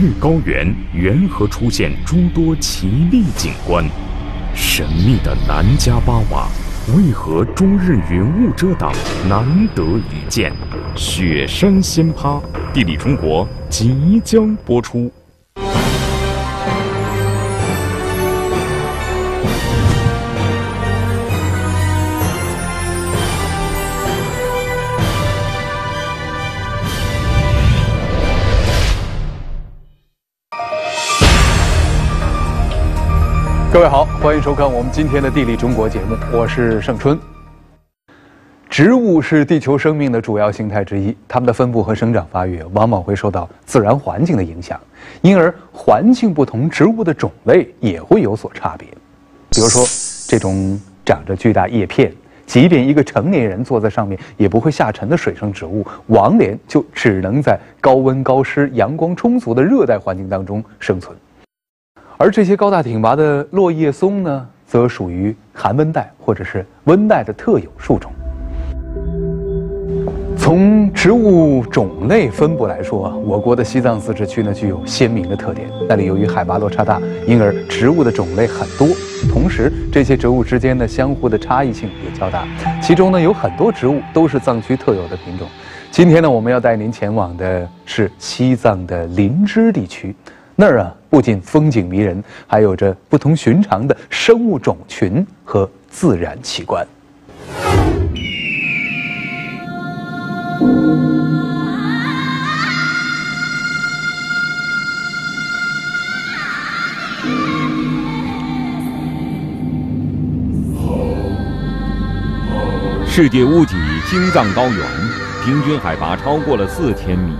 玉高原缘何出现诸多奇丽景观？神秘的南迦巴瓦为何终日云雾遮挡，难得一见？雪山仙葩，地理中国即将播出。各位好，欢迎收看我们今天的《地理中国》节目，我是盛春。植物是地球生命的主要形态之一，它们的分布和生长发育往往会受到自然环境的影响，因而环境不同，植物的种类也会有所差别。比如说，这种长着巨大叶片，即便一个成年人坐在上面也不会下沉的水生植物——王莲，就只能在高温高湿、阳光充足的热带环境当中生存。而这些高大挺拔的落叶松呢，则属于寒温带或者是温带的特有树种。从植物种类分布来说，我国的西藏自治区呢具有鲜明的特点。那里由于海拔落差大，因而植物的种类很多，同时这些植物之间的相互的差异性也较大。其中呢有很多植物都是藏区特有的品种。今天呢我们要带您前往的是西藏的林芝地区。那儿啊，不仅风景迷人，还有着不同寻常的生物种群和自然奇观。世界屋脊青藏高原，平均海拔超过了四千米。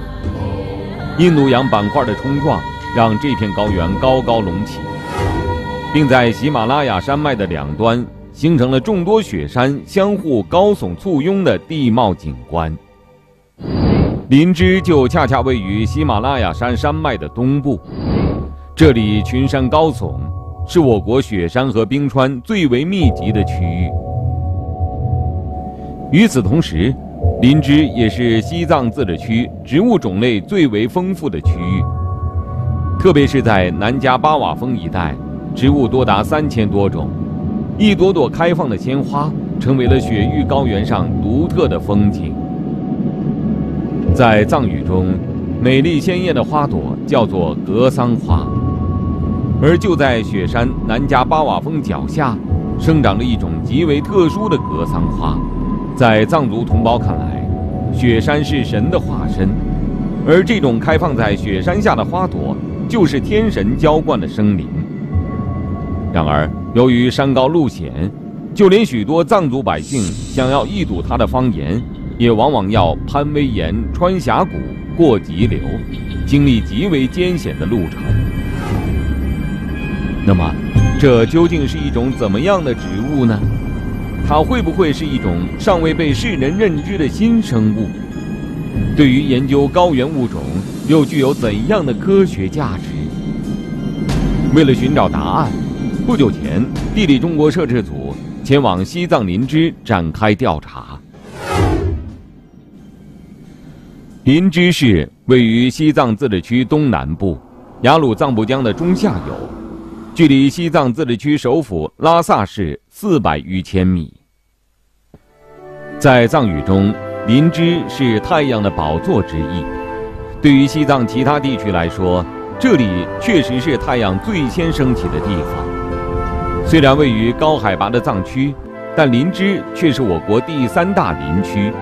印度洋板块的冲撞。让这片高原高高隆起，并在喜马拉雅山脉的两端形成了众多雪山相互高耸簇拥的地貌景观。林芝就恰恰位于喜马拉雅山山脉的东部，这里群山高耸，是我国雪山和冰川最为密集的区域。与此同时，林芝也是西藏自治区植物种类最为丰富的区域。特别是在南迦巴瓦峰一带，植物多达三千多种，一朵朵开放的鲜花成为了雪域高原上独特的风景。在藏语中，美丽鲜艳的花朵叫做格桑花，而就在雪山南迦巴瓦峰脚下，生长着一种极为特殊的格桑花。在藏族同胞看来，雪山是神的化身，而这种开放在雪山下的花朵。就是天神浇灌的生灵。然而，由于山高路险，就连许多藏族百姓想要一睹它的方言，也往往要攀危岩、穿峡谷、过急流，经历极为艰险的路程。那么，这究竟是一种怎么样的植物呢？它会不会是一种尚未被世人认知的新生物？对于研究高原物种，又具有怎样的科学价值？为了寻找答案，不久前，地理中国摄制组前往西藏林芝展开调查。林芝市位于西藏自治区东南部，雅鲁藏布江的中下游，距离西藏自治区首府拉萨市四百余千米。在藏语中，林芝是太阳的宝座之意。对于西藏其他地区来说，这里确实是太阳最先升起的地方。虽然位于高海拔的藏区，但林芝却是我国第三大林区。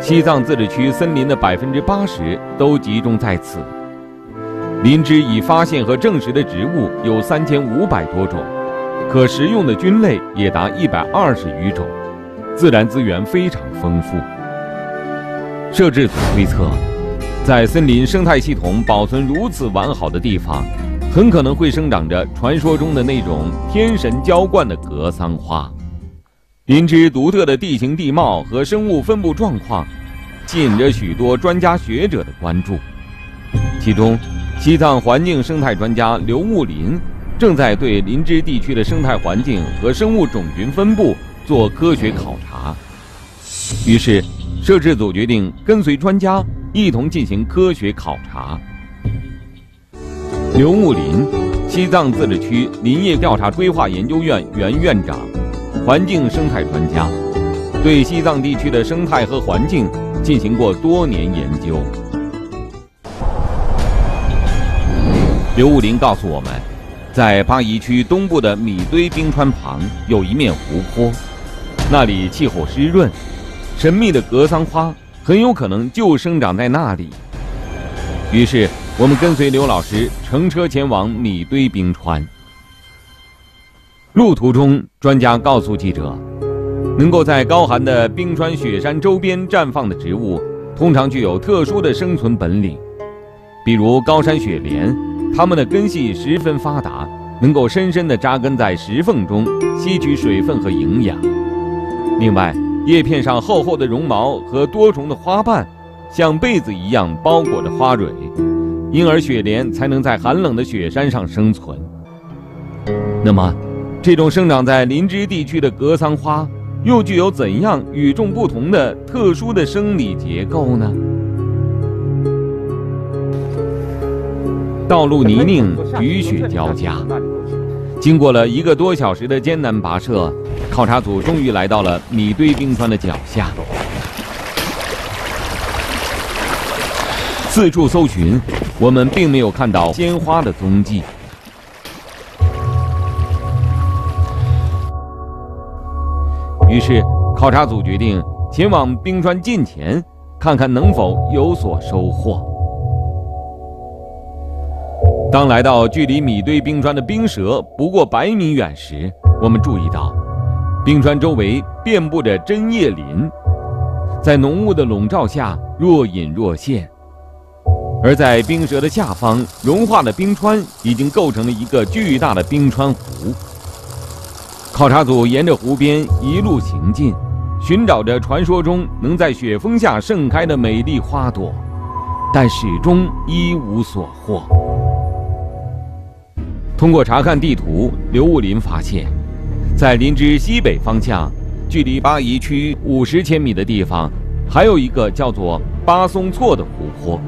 西藏自治区森林的百分之八十都集中在此。林芝已发现和证实的植物有三千五百多种，可食用的菌类也达一百二十余种，自然资源非常丰富。摄制组推测，在森林生态系统保存如此完好的地方，很可能会生长着传说中的那种天神浇灌的格桑花。林芝独特的地形地貌和生物分布状况，吸引着许多专家学者的关注。其中，西藏环境生态专家刘木林正在对林芝地区的生态环境和生物种群分布做科学考察。于是。摄制组决定跟随专家一同进行科学考察。刘木林，西藏自治区林业调查规划研究院原院长，环境生态专家，对西藏地区的生态和环境进行过多年研究。刘武林告诉我们，在巴宜区东部的米堆冰川旁有一面湖泊，那里气候湿润，神秘的格桑花很有可能就生长在那里。于是，我们跟随刘老师乘车前往米堆冰川。路途中，专家告诉记者，能够在高寒的冰川雪山周边绽放的植物，通常具有特殊的生存本领，比如高山雪莲。它们的根系十分发达，能够深深地扎根在石缝中，吸取水分和营养。另外，叶片上厚厚的绒毛和多重的花瓣，像被子一样包裹着花蕊，因而雪莲才能在寒冷的雪山上生存。那么，这种生长在林芝地区的格桑花，又具有怎样与众不同的特殊的生理结构呢？道路泥泞，雨雪交加。经过了一个多小时的艰难跋涉，考察组终于来到了米堆冰川的脚下。四处搜寻，我们并没有看到鲜花的踪迹。于是，考察组决定前往冰川近前，看看能否有所收获。当来到距离米堆冰川的冰舌不过百米远时，我们注意到，冰川周围遍布着针叶林，在浓雾的笼罩下若隐若现。而在冰舌的下方，融化的冰川已经构成了一个巨大的冰川湖。考察组沿着湖边一路行进，寻找着传说中能在雪峰下盛开的美丽花朵，但始终一无所获。通过查看地图，刘武林发现，在林芝西北方向，距离巴宜区五十千米的地方，还有一个叫做巴松措的湖泊。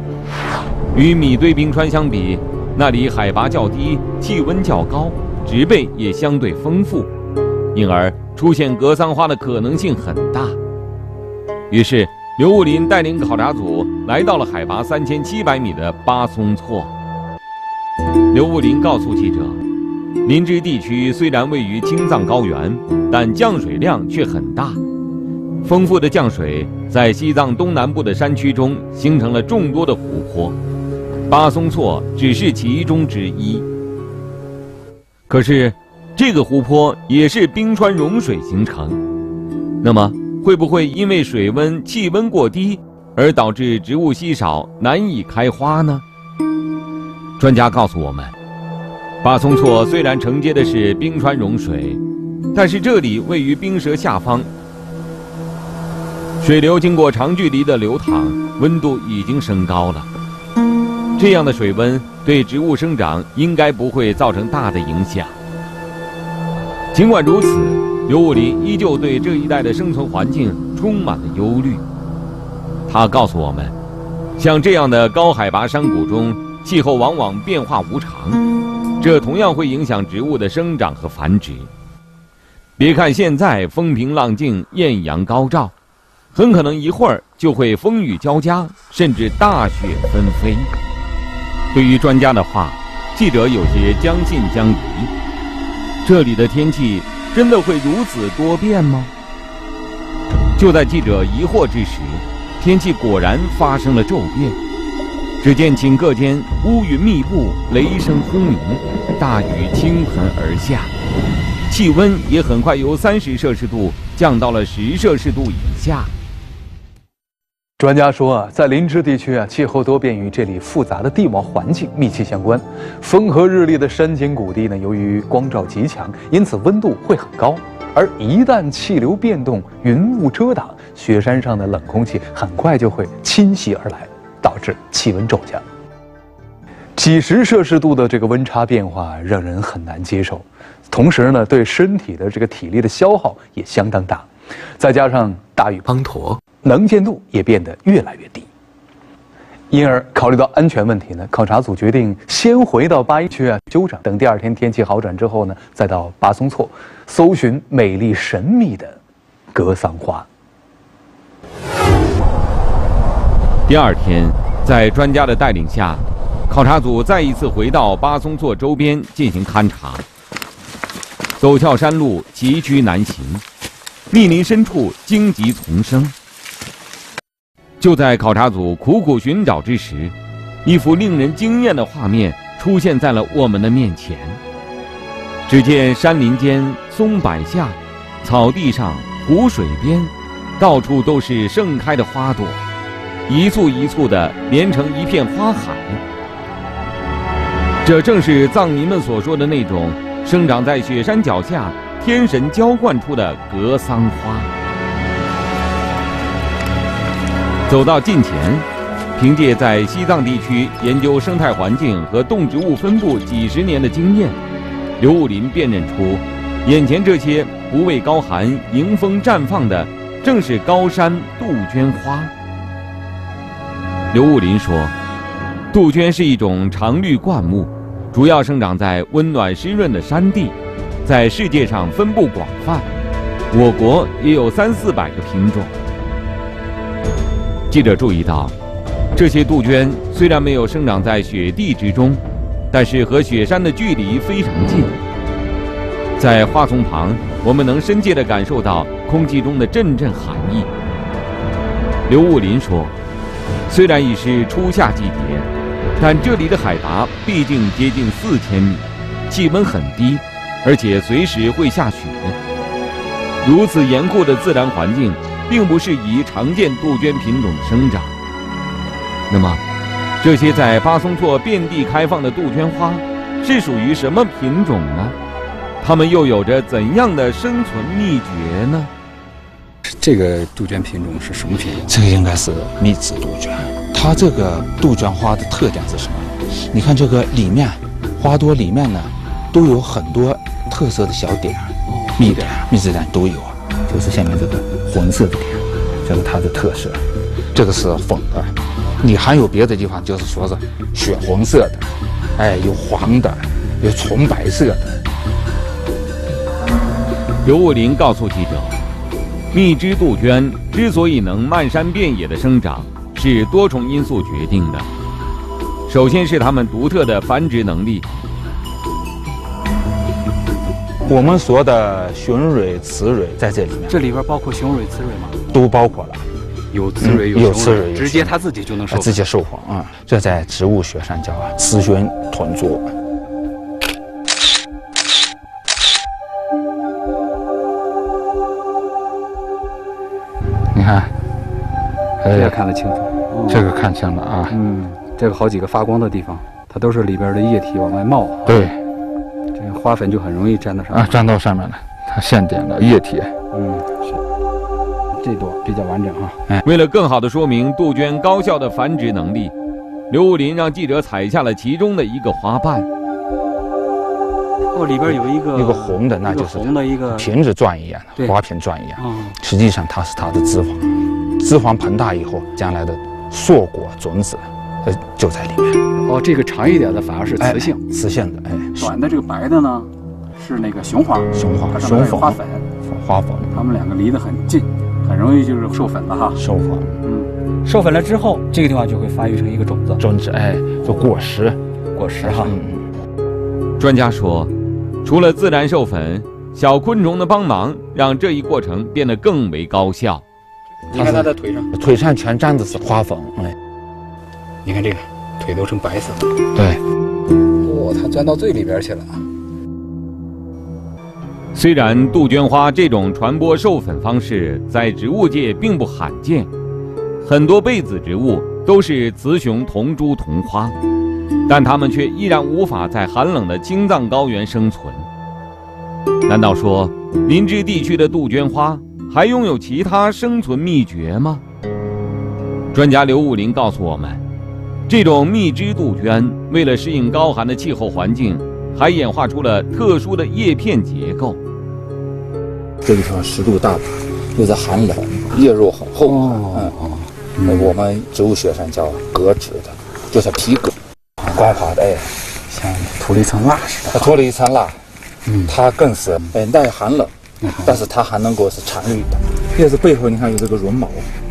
与米堆冰川相比，那里海拔较低，气温较高，植被也相对丰富，因而出现格桑花的可能性很大。于是，刘武林带领考察组来到了海拔三千七百米的巴松措。刘武林告诉记者：“林芝地区虽然位于青藏高原，但降水量却很大。丰富的降水在西藏东南部的山区中形成了众多的湖泊，巴松措只是其中之一。可是，这个湖泊也是冰川融水形成。那么，会不会因为水温、气温过低而导致植物稀少，难以开花呢？”专家告诉我们，巴松措虽然承接的是冰川融水，但是这里位于冰舌下方，水流经过长距离的流淌，温度已经升高了。这样的水温对植物生长应该不会造成大的影响。尽管如此，刘武林依旧对这一带的生存环境充满了忧虑。他告诉我们，像这样的高海拔山谷中。气候往往变化无常，这同样会影响植物的生长和繁殖。别看现在风平浪静、艳阳高照，很可能一会儿就会风雨交加，甚至大雪纷飞。对于专家的话，记者有些将信将疑。这里的天气真的会如此多变吗？就在记者疑惑之时，天气果然发生了骤变。只见顷刻间乌云密布，雷声轰鸣，大雨倾盆而下，气温也很快由三十摄氏度降到了十摄氏度以下。专家说啊，在林芝地区啊，气候多变与这里复杂的地貌环境密切相关。风和日丽的山间谷地呢，由于光照极强，因此温度会很高。而一旦气流变动，云雾遮挡，雪山上的冷空气很快就会侵袭而来。导致气温骤降，几十摄氏度的这个温差变化让人很难接受，同时呢，对身体的这个体力的消耗也相当大，再加上大雨滂沱，能见度也变得越来越低。因而考虑到安全问题呢，考察组决定先回到八一区啊休整，等第二天天气好转之后呢，再到巴松措搜寻美丽神秘的格桑花。第二天，在专家的带领下，考察组再一次回到巴松措周边进行勘察。陡峭山路崎岖难行，密林深处荆棘丛生。就在考察组苦苦寻找之时，一幅令人惊艳的画面出现在了我们的面前。只见山林间松柏下，草地上、湖水边，到处都是盛开的花朵，一簇一簇的连成一片花海。这正是藏民们所说的那种生长在雪山脚下、天神浇灌出的格桑花。走到近前，凭借在西藏地区研究生态环境和动植物分布几十年的经验，刘武林辨认出，眼前这些不畏高寒、迎风绽放的，正是高山杜鹃花。刘武林说，杜鹃是一种常绿灌木，主要生长在温暖湿润的山地，在世界上分布广泛，我国也有三四百个品种。记者注意到，这些杜鹃虽然没有生长在雪地之中，但是和雪山的距离非常近。在花丛旁，我们能深切地感受到空气中的阵阵寒意。刘武林说：“虽然已是初夏季节，但这里的海拔毕竟接近四千米，气温很低，而且随时会下雪。如此严酷的自然环境。”并不适宜常见杜鹃品种的生长。那么，这些在巴松措遍地开放的杜鹃花，是属于什么品种呢？它们又有着怎样的生存秘诀呢？这个杜鹃品种是什么品种？这个应该是密枝杜鹃。它这个杜鹃花的特点是什么？你看这个里面，花朵里面呢，都有很多特色的小点，蜜点、蜜汁点都有。就是下面这个红色的点，这是它的特色。这个是粉的，你还有别的地方就是说是血红色的，哎，有黄的，有纯白色的。刘武林告诉记者，蜜汁杜鹃之所以能漫山遍野的生长，是多重因素决定的。首先是它们独特的繁殖能力。我们说的雄蕊、雌蕊在这里面，这里边包括雄蕊、雌蕊吗？都包括了，有雌蕊有雌蕊，直接它自己就能授直接授粉啊！这在植物学上叫雌雄同坐。这个看得清楚，这个看清了啊。嗯，这个好几个发光的地方，它都是里边的液体往外冒。对。这花粉就很容易粘到上啊，粘到上面了。它现点的液体，嗯，是这朵比较完整哈。哎，为了更好的说明杜鹃高效的繁殖能力，刘武林让记者采下了其中的一个花瓣。哦，里边有一个一个红的，那就是红的一个瓶子转一样的花瓶转一样。嗯，实际上它是它的脂肪，脂肪膨大以后，将来的硕果种子。呃，就在里面。哦，这个长一点的反而是雌性，雌性的。哎，短的这个白的呢，是那个雄花，雄花，雄粉，花粉，花粉。它们两个离得很近，很容易就是授粉了哈。授粉，嗯，授粉了之后，这个地方就会发育成一个种子，种子，哎，就果实，果实哈。专家说，除了自然授粉，小昆虫的帮忙让这一过程变得更为高效。你看它的腿上，腿上全沾的是花粉，哎。你看这个腿都成白色了，对，哇，它钻到最里边去了。虽然杜鹃花这种传播授粉方式在植物界并不罕见，很多被子植物都是雌雄同株同花，但它们却依然无法在寒冷的青藏高原生存。难道说林芝地区的杜鹃花还拥有其他生存秘诀吗？专家刘武林告诉我们。这种蜜汁杜鹃为了适应高寒的气候环境，还演化出了特殊的叶片结构。这个地方湿度大，又在寒冷，叶肉很厚。哦嗯，我们植物学上叫革质的，就是皮革，光滑的，哎，像涂了一层蜡似的。它涂了一层蜡，嗯，它更是哎耐寒冷，但是它还能够是常绿的。叶子背后你看有这个绒毛，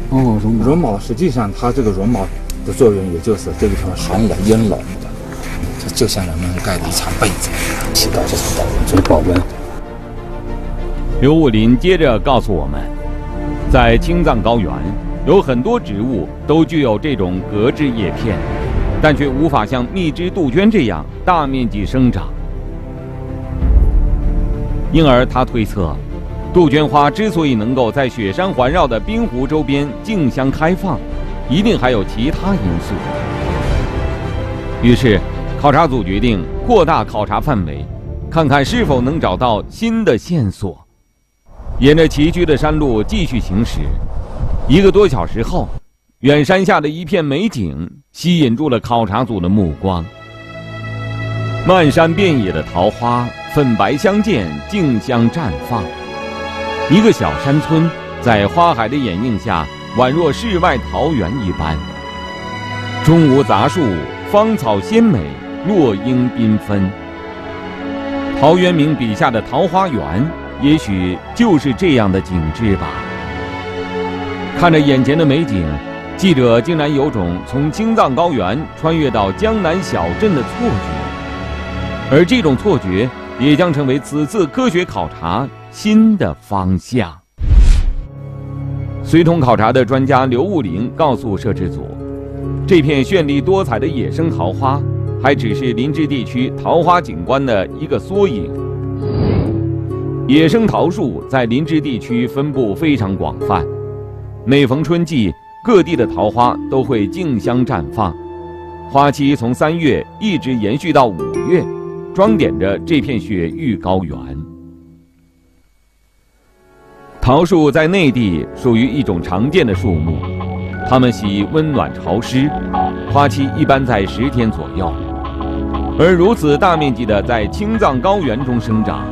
哦，绒毛绒毛实际上它这个绒毛的作用，也就是这个地方寒冷阴冷的，就就像人们盖的一层被子一样，起到这种保温作用。保温。刘武林接着告诉我们，在青藏高原，有很多植物都具有这种革质叶片，但却无法像蜜汁杜鹃这样大面积生长。因而他推测，杜鹃花之所以能够在雪山环绕的冰湖周边竞相开放，一定还有其他因素。于是，考察组决定扩大考察范围，看看是否能找到新的线索。沿着崎岖的山路继续行驶，一个多小时后，远山下的一片美景吸引住了考察组的目光。漫山遍野的桃花粉白相间，竞相绽放。一个小山村在花海的掩映下，宛若世外桃源一般。中无杂树，芳草鲜美，落英缤纷。陶渊明笔下的桃花源。也许就是这样的景致吧。看着眼前的美景，记者竟然有种从青藏高原穿越到江南小镇的错觉，而这种错觉也将成为此次科学考察新的方向。随同考察的专家刘务林告诉摄制组，这片绚丽多彩的野生桃花，还只是林芝地区桃花景观的一个缩影。野生桃树在林芝地区分布非常广泛，每逢春季，各地的桃花都会竞相绽放，花期从三月一直延续到五月，装点着这片雪域高原。桃树在内地属于一种常见的树木，它们喜温暖潮湿，花期一般在十天左右，而如此大面积的在青藏高原中生长。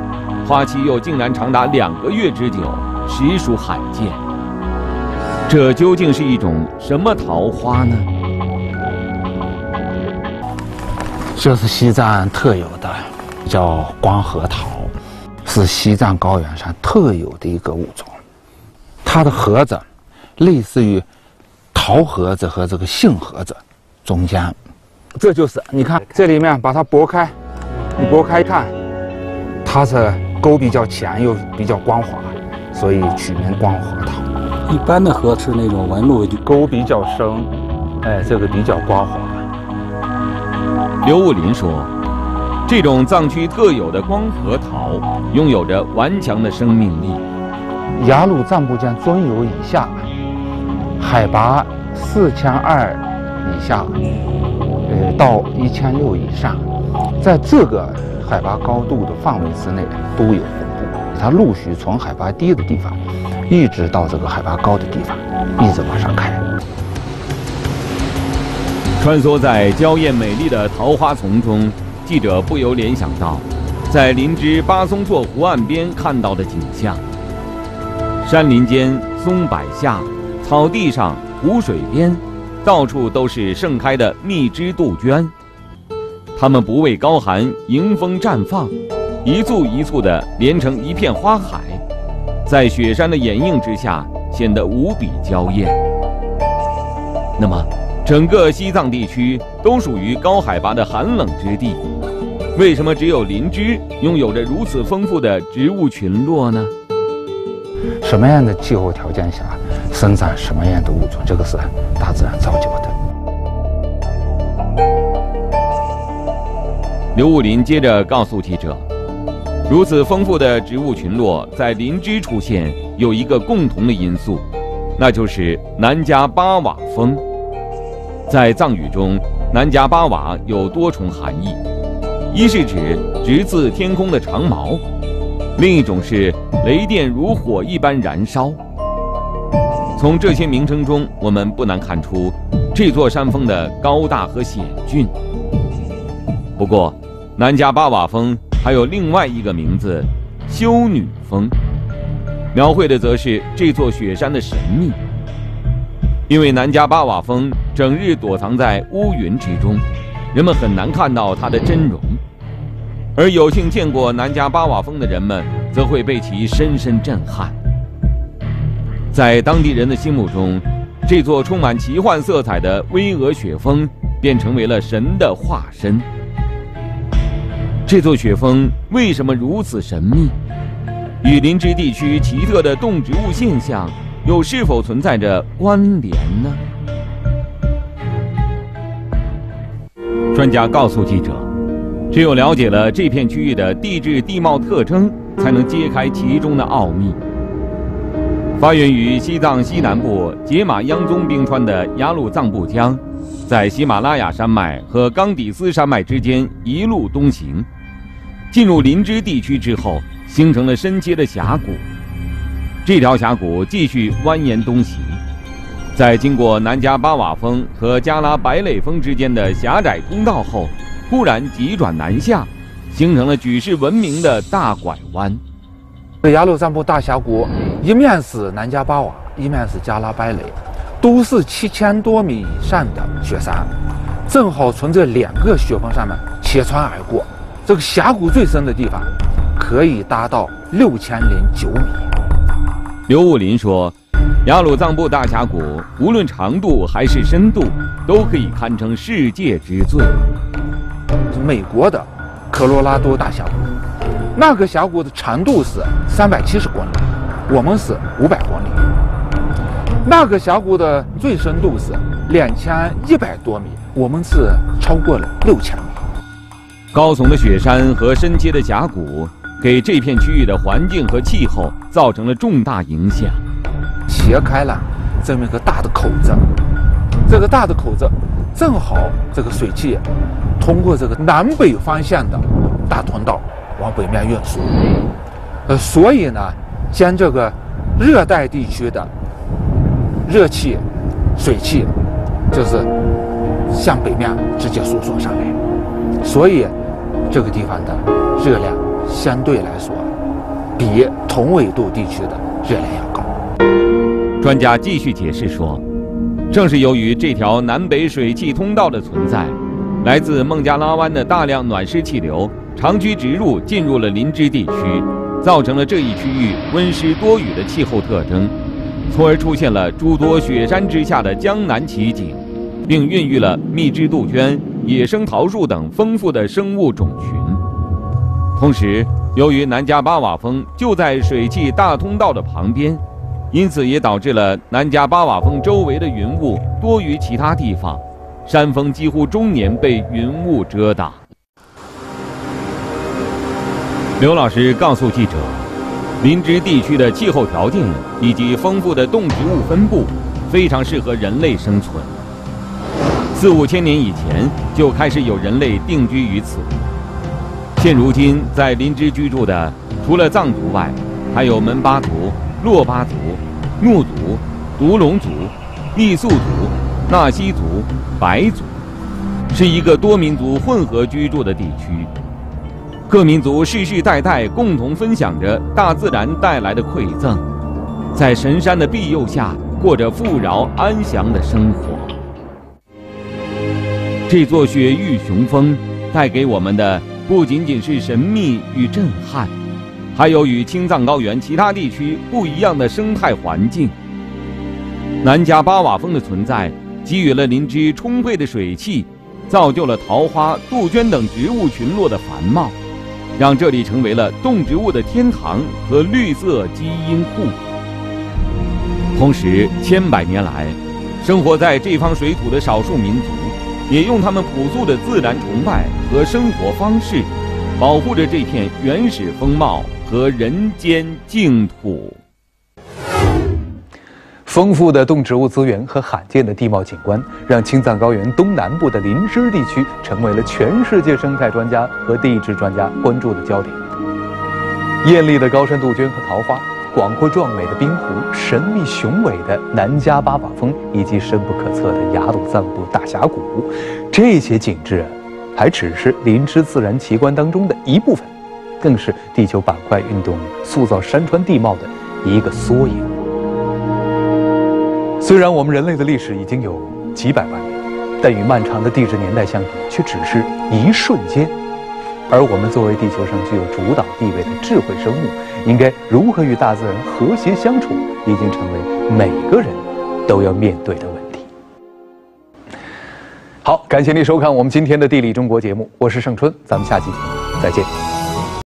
花期又竟然长达两个月之久，实属罕见。这究竟是一种什么桃花呢？这是西藏特有的，叫光核桃，是西藏高原上特有的一个物种。它的盒子类似于桃盒子和这个杏盒子中间，这就是你看这里面把它剥开，你剥开看，它是。沟比较浅又比较光滑，所以取名光核桃。一般的核是那种纹路沟比较深，哎，这个比较光滑。刘武林说，这种藏区特有的光核桃拥有着顽强的生命力。雅鲁藏布江中游以下，海拔四千二以下，呃，到一千六以上，在这个。海拔高度的范围之内都有分布，它陆续从海拔低的地方，一直到这个海拔高的地方，一直往上开。穿梭在娇艳美丽的桃花丛中，记者不由联想到，在林芝巴松措湖岸边看到的景象：山林间松柏下，草地上，湖水边，到处都是盛开的蜜汁杜鹃。它们不畏高寒，迎风绽放，一簇一簇地连成一片花海，在雪山的掩映之下，显得无比娇艳。那么，整个西藏地区都属于高海拔的寒冷之地，为什么只有林芝拥有着如此丰富的植物群落呢？什么样的气候条件下生长什么样的物种，这个是大自然造就的。刘武林接着告诉记者：“如此丰富的植物群落在林芝出现，有一个共同的因素，那就是南迦巴瓦峰。在藏语中，南迦巴瓦有多重含义：一是指直刺天空的长矛，另一种是雷电如火一般燃烧。从这些名称中，我们不难看出这座山峰的高大和险峻。不过，南迦巴瓦峰还有另外一个名字——修女峰，描绘的则是这座雪山的神秘。因为南迦巴瓦峰整日躲藏在乌云之中，人们很难看到它的真容。而有幸见过南迦巴瓦峰的人们，则会被其深深震撼。在当地人的心目中，这座充满奇幻色彩的巍峨雪峰便成为了神的化身。这座雪峰为什么如此神秘？与林芝地区奇特的动植物现象又是否存在着关联呢？专家告诉记者，只有了解了这片区域的地质地貌特征，才能揭开其中的奥秘。发源于西藏西南部杰玛央宗冰川的雅鲁藏布江，在喜马拉雅山脉和冈底斯山脉之间一路东行，进入林芝地区之后，形成了深切的峡谷。这条峡谷继续蜿蜒东行，在经过南迦巴瓦峰和加拉白垒峰之间的狭窄通道后，突然急转南下，形成了举世闻名的大拐弯。这雅鲁藏布大峡谷，一面是南迦巴瓦，一面是加拉白垒，都是七千多米以上的雪山，正好从这两个雪峰上面切穿而过。这个峡谷最深的地方，可以达到六千零九米。刘武林说：“雅鲁藏布大峡谷无论长度还是深度，都可以堪称世界之最。美国的科罗拉多大峡谷。”那个峡谷的长度是三百七十公里，我们是五百公里。那个峡谷的最深度是两千一百多米，我们是超过了六千米。高耸的雪山和深切的峡谷，给这片区域的环境和气候造成了重大影响。斜开了这么一个大的口子，这个大的口子正好这个水汽通过这个南北方向的大通道。往北面运输，呃，所以呢，将这个热带地区的热气、水汽，就是向北面直接输送上来，所以这个地方的热量相对来说比同纬度地区的热量要高。专家继续解释说，正是由于这条南北水汽通道的存在，来自孟加拉湾的大量暖湿气流。长驱直入，进入了林芝地区，造成了这一区域温湿多雨的气候特征，从而出现了诸多雪山之下的江南奇景，并孕育了蜜汁杜鹃、野生桃树等丰富的生物种群。同时，由于南迦巴瓦峰就在水汽大通道的旁边，因此也导致了南迦巴瓦峰周围的云雾多于其他地方，山峰几乎终年被云雾遮挡。刘老师告诉记者，林芝地区的气候条件以及丰富的动植物分布，非常适合人类生存。四五千年以前就开始有人类定居于此。现如今，在林芝居住的，除了藏族外，还有门巴族、珞巴族、怒族、独龙族、傈僳族、纳西族、白族，是一个多民族混合居住的地区。各民族世世代代共同分享着大自然带来的馈赠，在神山的庇佑下过着富饶安详的生活。这座雪域雄峰带给我们的不仅仅是神秘与震撼，还有与青藏高原其他地区不一样的生态环境。南迦巴瓦峰的存在，给予了林芝充沛的水汽，造就了桃花、杜鹃等植物群落的繁茂。让这里成为了动植物的天堂和绿色基因库。同时，千百年来，生活在这方水土的少数民族，也用他们朴素的自然崇拜和生活方式，保护着这片原始风貌和人间净土。丰富的动植物资源和罕见的地貌景观，让青藏高原东南部的林芝地区成为了全世界生态专家和地质专家关注的焦点。艳丽的高山杜鹃和桃花，广阔壮美的冰湖，神秘雄伟的南迦巴瓦峰，以及深不可测的雅鲁藏布大峡谷，这些景致啊，还只是林芝自然奇观当中的一部分，更是地球板块运动塑造山川地貌的一个缩影。虽然我们人类的历史已经有几百万年，但与漫长的地质年代相比，却只是一瞬间。而我们作为地球上具有主导地位的智慧生物，应该如何与大自然和谐相处，已经成为每个人都要面对的问题。好，感谢您收看我们今天的《地理中国》节目，我是盛春，咱们下期再见。